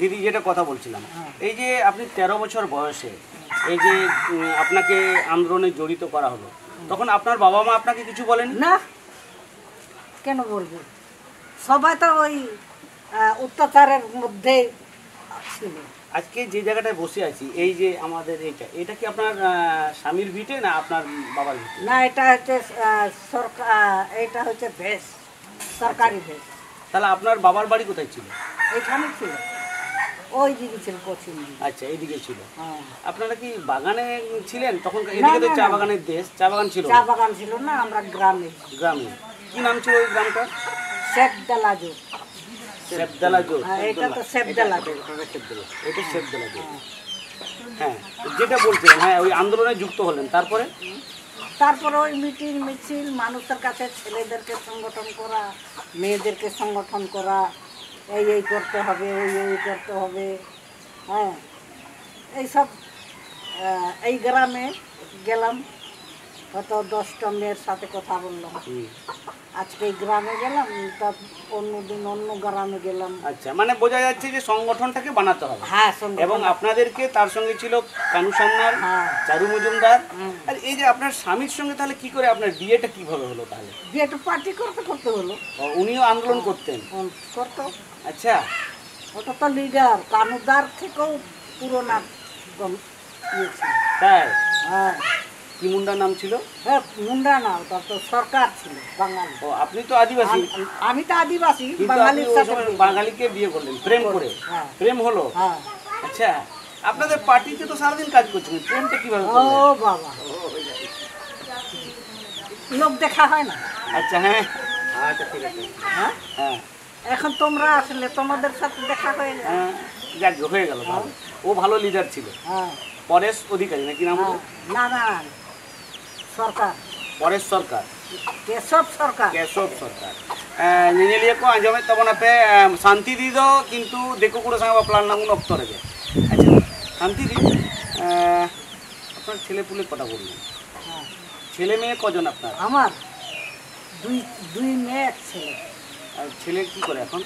দিদি যেটা কথা বলছিলাম। এই যে আপনি তেরো বছর বয়সে এই যে আপনাকে আন্দোলনে জড়িত করা হলো তখন আপনার বাবা মা আপনাকে কিছু বলেন? না। কেন বলব? সবাই তো ওই অত্যাচারের মধ্যে ছিল। আজকে যে জায়গাটায় বসে আছি এই যে আমাদের এইটা এটা কি আপনার স্বামীর ভিটে না আপনার বাবার ভিটে? না এটা হচ্ছে সরকার এটা হচ্ছে ভেস সরকারি ভেস তাহলে আপনার বাবার বাড়ি কোথায় ছিল? এখানে ছিল। ওই দিকে ছিল পশ্চিম আচ্ছা এইদিকে ছিল। হ্যাঁ। আপনারা কি বাগানে ছিলেন? তখন এদিকে তো চা বাগানের দেশ চা বাগান ছিল। চা বাগান ছিল না আমরা গ্রামে। গ্রামে। কি নাম ছিল ওই গ্রামটা? শেখ দালাজু শেবদালা জোর হ্যাঁ, এটা তো শেবদালাজু এটা শেবদালা জোর হ্যাঁ যেটা বলছিলেন হ্যাঁ ওই আন্দোলনে যুক্ত হলেন। তারপরে? তারপরে ওই মিটিং মিছিল মানুষের কাছে ছেলেদেরকে সংগঠন করা মেয়েদেরকে সংগঠন করা এই এই করতে হবে ওই এই করতে হবে। হ্যাঁ এইসব এই গ্রামে গেলাম। হয়তো দশটা মেয়ের সাথে কথা বললাম। আজকে গ্রামে গেলাম তার অন্য দিন অন্য গ্রামে গেলাম। আচ্ছা মানে বোঝা যাচ্ছে যে সংগঠনটাকে বানাতে হবে। হ্যাঁ এবং আপনাদেরকে তার সঙ্গে ছিল কানু সান্নাল হ্যাঁ। চারু মজুমদার। আর এই যে আপনার স্বামীর সঙ্গে তাহলে কি করে আপনার বিয়েটা কীভাবে হলো তাহলে? বিয়েটা পার্টি করতে করতে হলো। উনিও আন্দোলন করতেন? করতো। আচ্ছা। ওটা তো লিডার কানুদার থেকেও পুরোনা গম- ইয়ে। তাই? হ্যাঁ। কি মুন্ডার নাম ছিল? হ্যাঁ মুন্ডা না ওটা তো সরকার ছিল বাঙালি। ও আপনি তো আদিবাসী। আমি তো আদিবাসী বাঙালির সাথে বাঙালিকে বিয়ে করলেন প্রেম করে। হ্যাঁ। প্রেম হলো? হ্যাঁ। আচ্ছা আপনাদের পার্টিতে তো সারাদিন কাজ করছেন প্রেমটা কীভাবে ও বাবা। লোক দেখা হয় না। আচ্ছা হ্যাঁ। আচ্ছা ঠিক আছে। হ্যাঁ? হ্যাঁ। এখন তোমরা আসলে তোমাদের সাথে দেখা হয়ে যায় হ্যাঁ যাক হয়ে গেল ভালো। ও ভালো লিডার ছিল। হ্যাঁ। পরেশ অধিকারী নাকি নাম হ্যাঁ। না না সরকার। পরেশ সরকার। কেশব সরকার। কেশব সরকাar ᱧᱮᱧᱮᱞᱤᱭᱟᱹ ᱠᱚ ᱟᱸᱡᱚᱢᱮᱫ ᱛᱟᱵᱚᱱᱟ ᱯᱮ ᱥᱟᱱᱛᱤ ᱫᱤ ᱫᱚ ᱠᱤᱱᱛᱩ ᱫᱤᱠᱩ ᱠᱚᱲᱟ ᱥᱟᱶ ᱵᱟᱯᱞᱟ ᱨᱮᱱᱟᱜ ᱩᱱ ᱚᱠᱛᱚ ᱨᱮᱜᱮ ᱟᱪᱪᱷᱟ শান্তি দি। আচ্ছা, আপনার ছেলে পুলে কটা বললেন। হ্যাঁ। ছেলে মেয়ে কজন আপনার? আমার দুই দুই মেয়ে এক ছেলে। আর ছেলে কি করে এখন?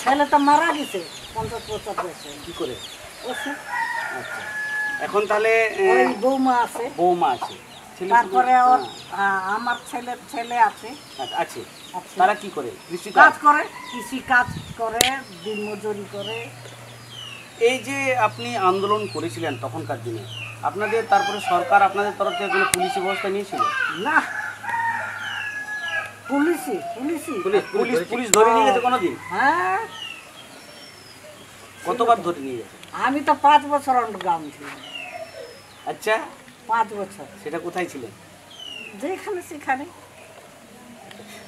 ছেলেটা মারা গেছে পঞ্চাশ বছর হয়েছে কি করে? আচ্ছা। এখন তাহলে বৌমা আছে। বৌমা আছে। তারপরে পুলে- ওর হ্যাঁ, আমার ছেলের ছেলে আছে। আচ্ছা, আছে। আছে। তারা কি করে? কৃষি কাজ? করে কৃষি কাজ করে দিন মজুরি করে। এই যে আপনি আন্দোলন করেছিলেন তখনকার দিনে আপনাদের তারপরে সরকার আপনাদের তরফ থেকে কোনো পুলিশি ব্যবস্থা নিয়েছিল? না। পুলিশই পুলিশই পুলিশ পুলিশ ধরে নিয়ে গেছে কোনোদিন? হ্যাঁ। কতবার ধরে নিয়ে গেছে? আমি তো পাঁচ বছর গ্রাম ছিলাম। আচ্ছা। পাঁচ বছর। সেটা কোথায় ছিলেন যেখানে সেখানে।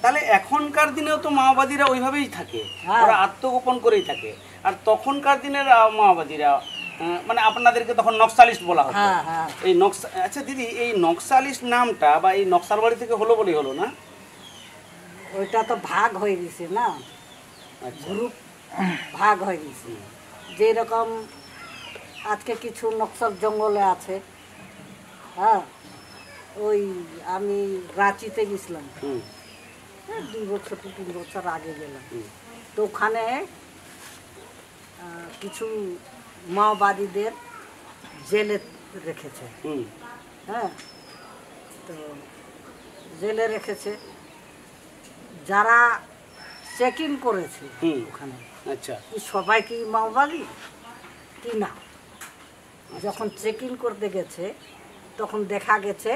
তাহলে এখনকার দিনেও তো মাওবাদীরা ওইভাবেই থাকে। হ্যাঁ। ওরা আত্মগোপন করেই থাকে। আর তখনকার দিনের মাওবাদীরা মানে আপনাদেরকে তখন নকশালিস্ট বলা হতো। হ্যাঁ হ্যাঁ। এই নকশা আচ্ছা দিদি এই নকশালিস্ট নামটা বা এই নকশালবাড়ি থেকে হলো বলেই হলো না? ওইটা তো ভাগ হয়ে গেছে না? আচ্ছা। গ্রুপ ভাগ হয়ে গেছে। যেরকম আজকে কিছু নকশাল জঙ্গলে আছে হ্যাঁ ওই আমি রাঁচিতে গেছিলাম। হুম। হ্যাঁ, দুই বছর কি তিন বছর আগে গেলাম। তো ওখানে কিছু মাওবাদীদের জেলে রেখেছে। হুম। হ্যাঁ তো জেলে রেখেছে। যারা চেকিং করেছে হুম। ওখানে আচ্ছা। কি সবাই কি মাওবাদী? কি না? যখন চেকিং করতে গেছে তখন দেখা গেছে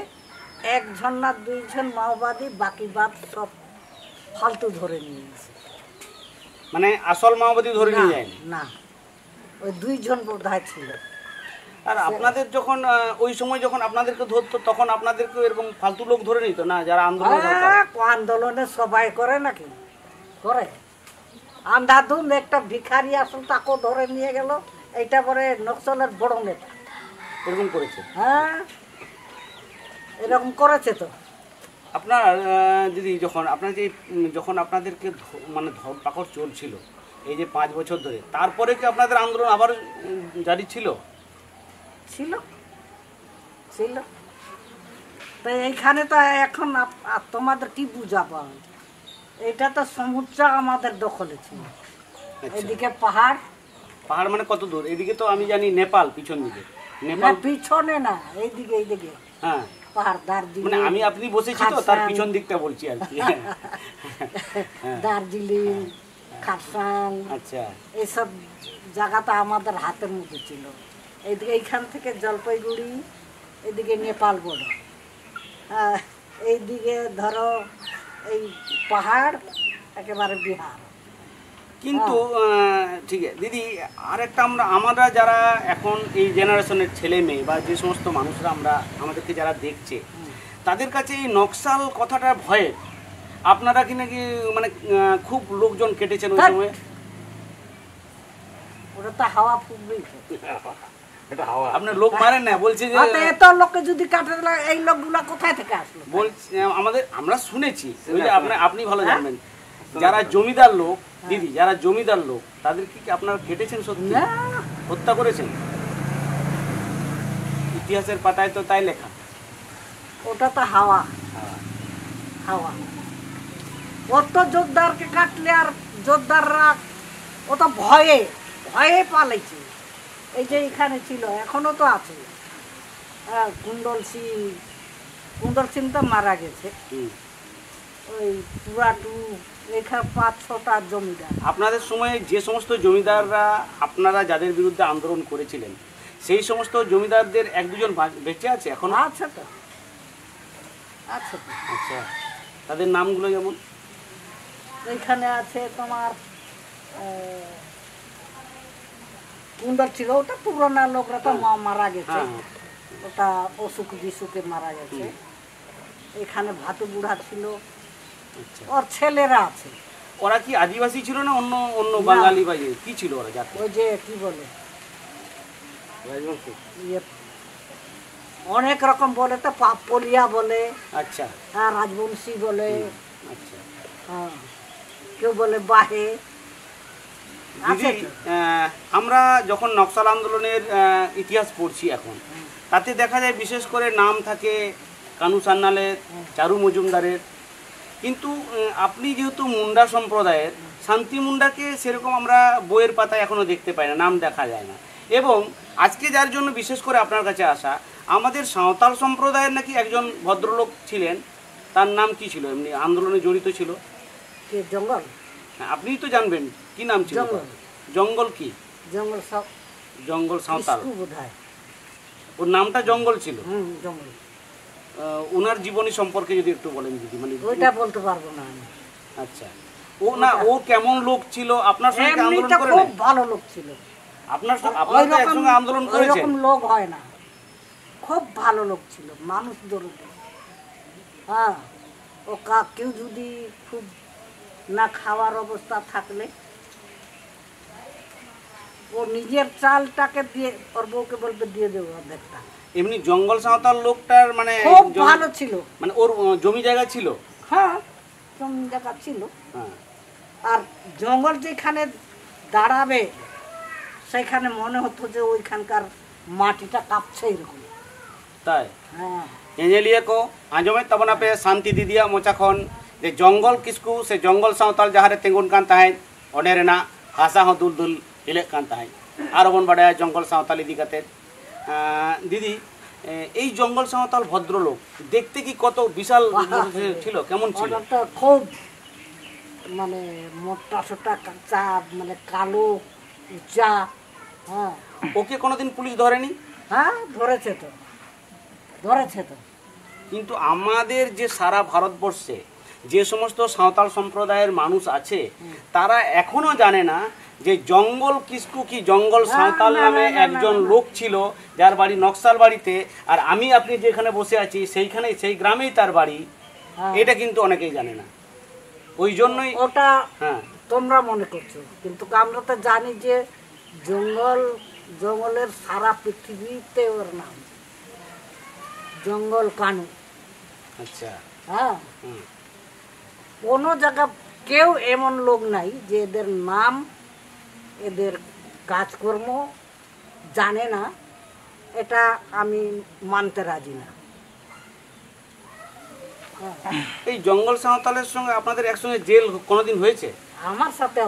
একজন না দুইজন মাওবাদী বাকি বাদ সব ফালতু ধরে নিয়ে গেছে। মানে আসল মাওবাদী ধরে নিয়ে যায় না। ওই দুইজন বোধহয় ছিল। আর আপনাদের যখন ওই সময় যখন আপনাদেরকে ধরতো তখন আপনাদেরকে এরকম ফালতু লোক ধরে নিত না যারা আন্দোলন আন্দোলনে সবাই করে নাকি? করে। আন্ধাধুন একটা ভিখারি আসল তাকেও ধরে নিয়ে গেল। এইটা পরে নকশলের বড় নেতা। এরকম করেছে? হ্যাঁ। এরকম করেছে তো। আপনার দিদি যখন আপনার যে যখন আপনাদেরকে মানে ধরপাকড় চলছিল এই যে পাঁচ বছর ধরে তারপরে কি আপনাদের আন্দোলন আবার জারি ছিল? ছিল। ছিল। তো এইখানে তো এখন তোমাদের কি বুঝাবো এটা তো সমুদ্র আমাদের দখলে ছিল। আচ্ছা। এদিকে পাহাড়। পাহাড় মানে কত দূর? এদিকে তো আমি জানি নেপাল পিছন দিকে। নেপাল পিছনে না এইদিকে এইদিকে। হ্যাঁ। পাহাড় দার্জিলিং মানে আমি আপনি বসেছি তো তার। পিছন দিকটা বলছি আর কি। দার্জিলিং খারসাং আচ্ছা। এইসব জায়গাটা আমাদের হাতের মধ্যে ছিল। এইদিকে এইখান থেকে জলপাইগুড়ি এদিকে নেপাল বর্ডার এইদিকে ধরো এই পাহাড় একেবারে বিহার। কিন্তু ঠিক আছে। দিদি আরেকটা আমরা আমরা যারা এখন এই জেনারেশনের ছেলে মেয়ে বা যে সমস্ত মানুষরা আমরা আমাদেরকে যারা দেখছে তাদের কাছে এই নকশাল কথাটার ভয়ে আপনারা কি নাকি মানে খুব লোকজন কেটেছেন ওই। সময়? ওটা তো হাওয়া ফুকবেই তো। আপনার লোক মারেন না বলছে যে এত লোককে যদি কাটে এই লোকগুলা কোথায় থেকে আসলো? বলছে আমাদের আমরা শুনেছি। আপনি আপনি ভালো জানবেন। যারা জমিদার লোক দিদি যারা জমিদার লোক তাদের কি আপনারা কেটেছেন সত্যি? হত্যা করেছেন? ইতিহাসের পাতায় তো তাই লেখা। ওটা তো হাওয়া। হাওয়া। ওর তো জোরদারকে কাটলে আর জোরদাররা ও তো ভয়ে ভয়ে পালাইছে। এই যে এখানে ছিল এখনও তো আছে। হ্যাঁ, কুণ্ডল সিং কুণ্ডল সিং তো মারা গেছে। ওই পুরাটু এখানে পাঁচ ছটা জমিদার। আপনাদের সময়ে যে সমস্ত জমিদাররা আপনারা যাদের বিরুদ্ধে আন্দোলন করেছিলেন সেই সমস্ত জমিদারদের এক দুজন বাঁচ- আছে এখন? আছে তো। আছে তো। আচ্ছা তাদের নামগুলো যেমন? এইখানে আছে তোমার কুণ্ডল ছিল ওটা পুরোনা লোকরা তো মা- মারা গেছে। হ্যাঁ হ্যাঁ। ওটা অসুখ বিসুখে মারা গেছে। এখানে ভাতু বুড়া ছিল ওর ছেলেরা আছে। ওরা কি আদিবাসী ছিল না অন্য অন্য বাঙালি বা ইয়ে? কি ছিল ওরা জাতি? ওই যে কি বলে? ইয়ে অনেক রকম বলে তো পাপলিয়া বলে আচ্ছা। হ্যাঁ রাজবংশী বলে। আচ্ছা। হ্যাঁ কেউ বলে বাহে। দিদি আমরা যখন নকশাল আন্দোলনের ইতিহাস পড়ছি এখন তাতে দেখা যায় বিশেষ করে নাম থাকে কানু সান্নালের চারু মজুমদারের কিন্তু আপনি যেহেতু মুন্ডা সম্প্রদায়ের শান্তি মুন্ডাকে সেরকম আমরা বইয়ের পাতায় এখনও দেখতে পাই না নাম দেখা যায় না। এবং আজকে যার জন্য বিশেষ করে আপনার কাছে আসা আমাদের সাঁওতাল সম্প্রদায়ের নাকি একজন ভদ্রলোক ছিলেন তার নাম কি ছিল? এমনি আন্দোলনে জড়িত ছিল? জঙ্গল? আপনিই তো জানবেন কি নাম ছিল? জঙ্গল। কি? জঙ্গল জঙ্গল সাঁওতাল। হয় ওর নামটা জঙ্গল ছিল? জঙ্গল। ওনার জীবনী সম্পর্কে যদি একটু বলেন দিদি মানে ওইটা বলতে পারব না আমি। আচ্ছা। ও না ও কেমন লোক ছিল? আপনার সঙ্গে আন্দোলন করে খুব ভালো লোক ছিল। আপনার সঙ্গে আপনার তো একসঙ্গে আন্দোলন করেছেন? ওইরকম লোক হয় না। খুব ভালো লোক ছিল মানুষ দরদি হ্যাঁ ও কা কেউ যদি খুব না খাওয়ার অবস্থা থাকলে ও নিজের চালটাকে দিয়ে ওর বউকে বলবে দিয়ে দেবো অর্ধেকটা। এমনি জঙ্গল সাঁওতাল লোকটার মানে খুব ভালো ছিল। মানে ওর জমি জায়গা ছিল? হ্যাঁ জমি জায়গা ছিল। হ্যাঁ। আর জঙ্গল যেখানে দাঁড়াবে সেখানে মনে হতো যে ওইখানকার মাটিটা কাঁপছে এরকম। তাই? হ্যাঁ। এঞ্জেলিয়া কো আঁজমের তাবনা পে শান্তি দিদিয়া মোচা খন। যে জঙ্গল কিসকু সে জঙ্গল সাঁওতাল যাহারে তেঙ্গুন কান তাহেন অনেরেনা হাসা হো দুল দুল। ᱦᱤᱞᱟᱹᱜ ᱠᱟᱱ ᱛᱟᱦᱮᱸᱫ ᱟᱨ ᱵᱚᱱ ᱵᱟᱰᱟᱭᱟ জঙ্গল সাঁওতাল ইদি কাতেদ দিদি এ, এই জঙ্গল সাঁওতাল ভদ্রলোক দেখতে কি কত বিশাল ছিল কেমন ছিল ওটা খুব মানে মোটা সোটা কাঁচা মানে কালো উঁচা হ্যাঁ ওকে কোনোদিন পুলিশ ধরেনি হ্যাঁ ধরেছে তো ধরেছে তো কিন্তু আমাদের যে সারা ভারতবর্ষে যে সমস্ত সাঁওতাল সম্প্রদায়ের মানুষ আছে তারা এখনো জানে না যে জঙ্গল কিসকু কি? জঙ্গল সাঁওতাল নামে একজন। লোক ছিল যার বাড়ি নকশাল বাড়িতে আর আমি আপনি যেখানে বসে আছি সেইখানে সেই গ্রামেই তার বাড়ি। হ্যাঁ। এটা কিন্তু অনেকেই জানে না। ওই জন্যই ওটা হ্যাঁ। তোমরা মনে করছ কিন্তু আমরা তো জানি যে জঙ্গল জঙ্গলের সারা পৃথিবীতে ওর নাম। জঙ্গল কানু। আচ্ছা। হ্যাঁ। কোনো জায়গা কেউ এমন লোক নাই যে এদের নাম এদের কাজকর্ম জানে না এটা আমি মানতে রাজি না। হ্যাঁ, এই জঙ্গল সাঁওতালের সঙ্গে আপনাদের একসঙ্গে জেল কোনোদিন হয়েছে? আমার সাথে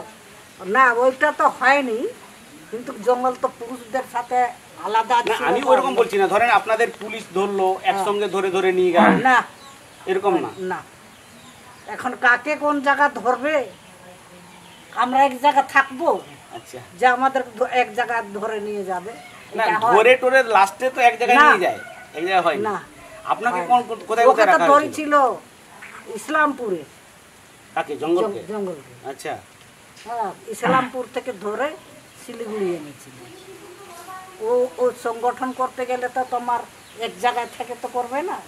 না ওইটা তো হয়নি কিন্তু জঙ্গল তো পুরুষদের সাথে আলাদা আমি। ওরকম বলছি না ধরেন আপনাদের পুলিশ ধরলো একসঙ্গে ধরে ধরে নিয়ে গেল। না। এরকম না? না। এখন কাকে কোন জায়গা ধরবে? আমরা এক জায়গা থাকব? আচ্ছা। যে আমাদের এক জায়গা ধরে নিয়ে যাবে। না ধরে টরে লাস্টে তো এক জায়গায় নিয়ে যায়। এক জায়গায় হয় না। আপনাকে কোন কোথায় কোথায় রাখা ধরেছিল ইসলামপুরে। কাকে? জঙ্গলকে? জং- জঙ্গলকে। আচ্ছা। হ্যাঁ ইসলামপুর থেকে ধরে শিলিগুড়ি এনেছিল। ও ও সংগঠন করতে গেলে তো তোমার এক জায়গায় থেকে তো করবে না।